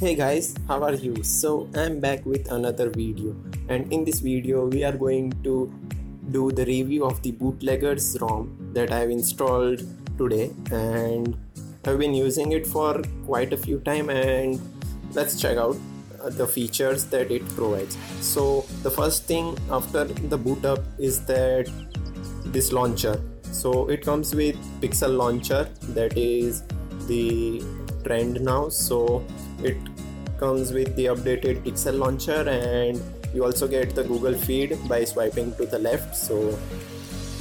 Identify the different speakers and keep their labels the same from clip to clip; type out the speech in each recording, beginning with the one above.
Speaker 1: hey guys how are you? So i'm back with another video. And in this video we are going to do the review of the bootleggers rom that i've installed today and i've been using it for quite a few time and let's check out uh, the features that it provides. So the first thing after the boot up is that this launcher. So it comes with pixel launcher that is the trend now. So it comes with the updated pixel launcher and you also get the google feed by swiping to the left. So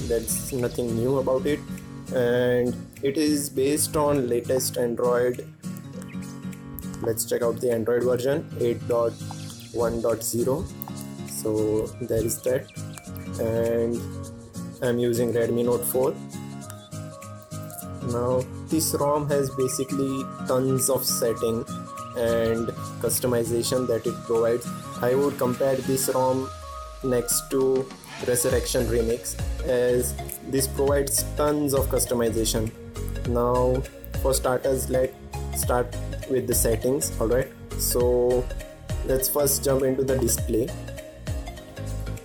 Speaker 1: that's nothing new about it. And it is based on latest android. Let's check out the android version 8.1.0 so there is that. And i'm using redmi note 4 now this rom has basically tons of setting and customization that it provides. I would compare this rom next to resurrection remix as this provides tons of customization. Now for starters let's start with the settings alright? So let's first jump into the display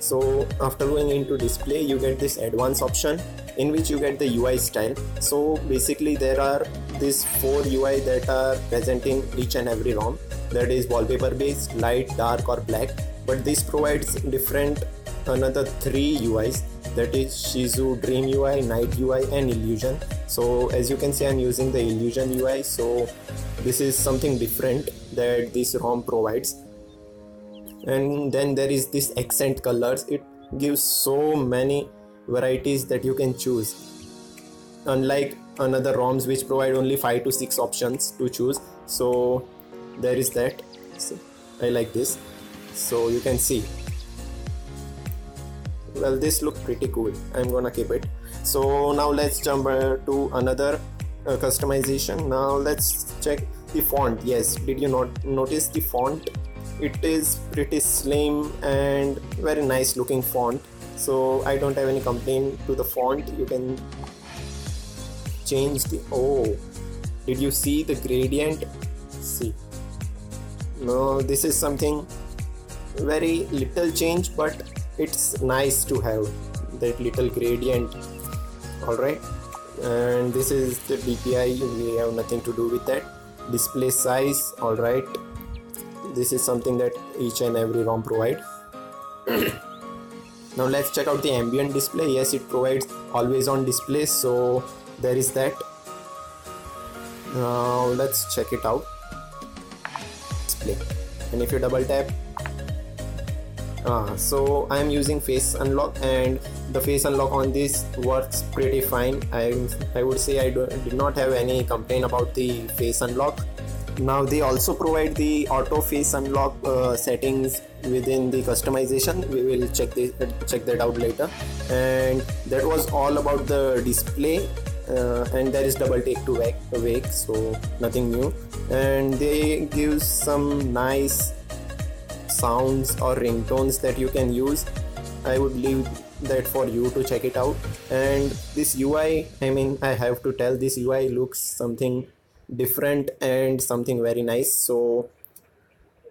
Speaker 1: so after going into display you get this advanced option in which you get the UI style. So basically there are these four UI that are present in each and every ROM. That is wallpaper based, light, dark or black. But this provides different another three UIs that is Shizu Dream UI, Night UI and Illusion. So as you can see I'm using the Illusion UI so this is something different that this ROM provides and then there is this accent colors. It gives so many varieties that you can choose. Unlike another roms which provide only 5 to 6 options to choose. So there is that. So i like this. So you can see. Well this look pretty cool. I'm gonna keep it. So now let's jump uh, to another uh, customization. Now let's check the font. Yes did you not notice the font it is pretty slim and very nice looking font. So I don't have any complaint to the font. You can change the oh did you see the gradient? See. No this is something very little change but it's nice to have that little gradient. Alright and this is the DPI we have nothing to do with that. Display size alright this is something that each and every ROM provide. Now let's check out the ambient display. Yes it provides always on display so there is that. Now let's check it out. Display. And if you double tap uh, so I am using face unlock and the face unlock on this works pretty fine. I, I would say I do, did not have any complaint about the face unlock now they also provide the auto face unlock uh, settings within the customization. We will check this check that out later. And that was all about the display uh, and there is double take to wake, wake so nothing new. And they give some nice sounds or ringtones that you can use. I would leave that for you to check it out. And this ui i mean i have to tell this ui looks something different and something very nice. So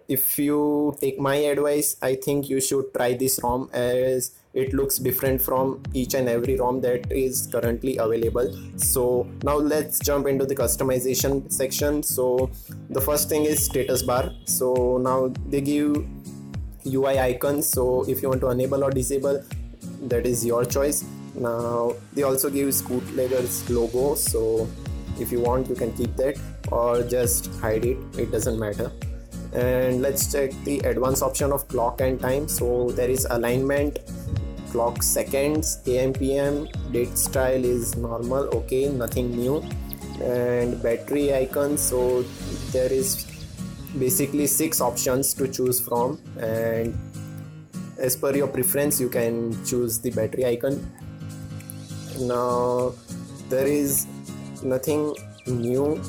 Speaker 1: if you take my advice i think you should try this rom as it looks different from each and every rom that is currently available. So now let's jump into the customization section. So the first thing is status bar. So now they give ui icons. So if you want to enable or disable that is your choice. Now they also give Bootleggers logo. So if you want you can keep that or just hide it. It doesn't matter. And let's check the advanced option of clock and time. So there is alignment clock seconds am pm date style is normal okay nothing new. And battery icon so there is basically six options to choose from. And as per your preference you can choose the battery icon. Now there is nothing new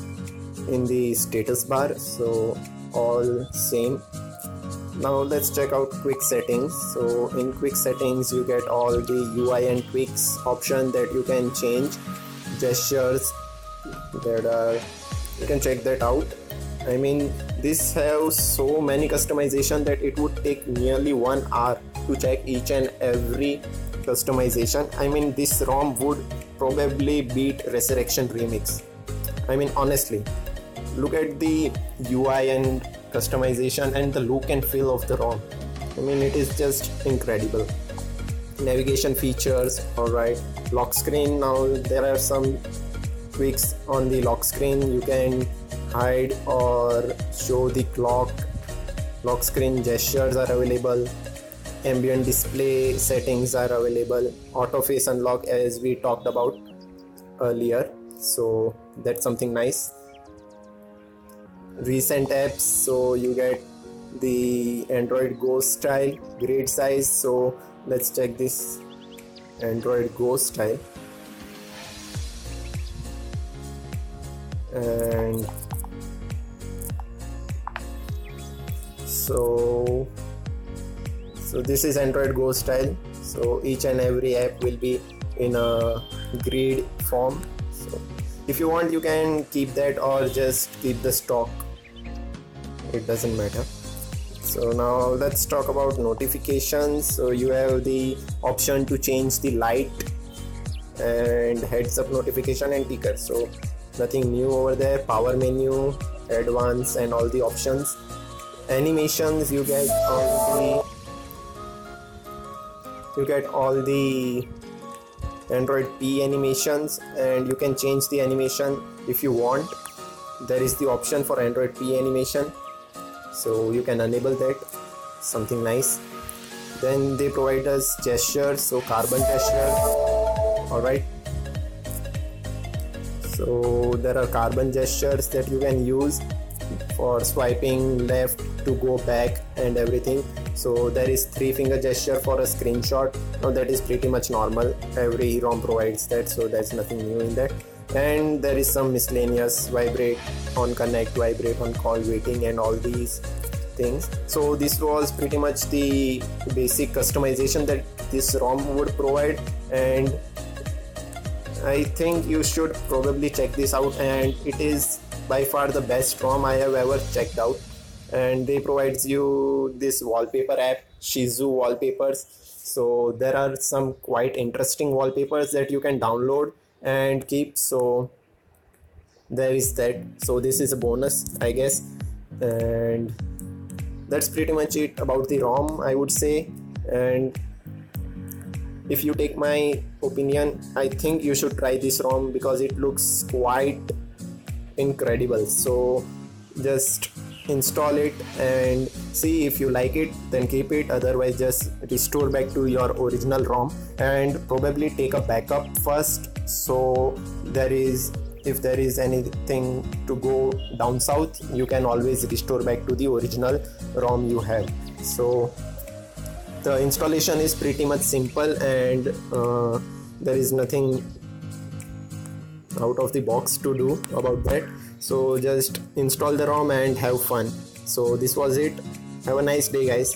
Speaker 1: in the status bar so all same. Now let's check out quick settings. So in quick settings you get all the UI and tweaks option that you can change. Gestures that are you can check that out. I mean, this has so many customization that it would take nearly one hour to check each and every customization. I mean, this ROM would probably beat Resurrection Remix. I mean, honestly, look at the UI and customization and the look and feel of the ROM. I mean, it is just incredible. Navigation features, alright. Lock screen, now there are some tweaks on the lock screen. You can hide or show the clock. Lock screen gestures are available. Ambient display settings are available. Auto face unlock, as we talked about earlier. So that's something nice recent apps so you get the android go style grid size so let's check this android go style and so so this is android go style. So each and every app will be in a grid form. So if you want you can keep that or just keep the stock. It doesn't matter. So now let's talk about notifications. So you have the option to change the light and heads up notification and ticker so nothing new over there. Power menu advanced and all the options. Animations you get all the you get all the android p animations and you can change the animation if you want. There is the option for android p animation. So you can enable that. Something nice. Then they provide us gestures so carbon gesture all right. So there are carbon gestures that you can use for swiping left to go back and everything so there is three finger gesture for a screenshot. Now that is pretty much normal. Every rom provides that so there's nothing new in that. And there is some miscellaneous vibrate on connect vibrate on call waiting and all these things. So this was pretty much the basic customization that this rom would provide. And i think you should probably check this out. And it is by far the best rom i have ever checked out and they provides you this wallpaper app shizu wallpapers. So there are some quite interesting wallpapers that you can download and keep. So there is that. So this is a bonus i guess. And that's pretty much it about the rom i would say. And if you take my opinion i think you should try this rom because it looks quite incredible. So just install it and see if you like it then keep it. Otherwise just restore back to your original rom and probably take a backup first. So there is if there is anything to go down south you can always restore back to the original rom you have. So the installation is pretty much simple and uh, there is nothing out of the box to do about that so just install the rom and have fun. So this was it. Have a nice day guys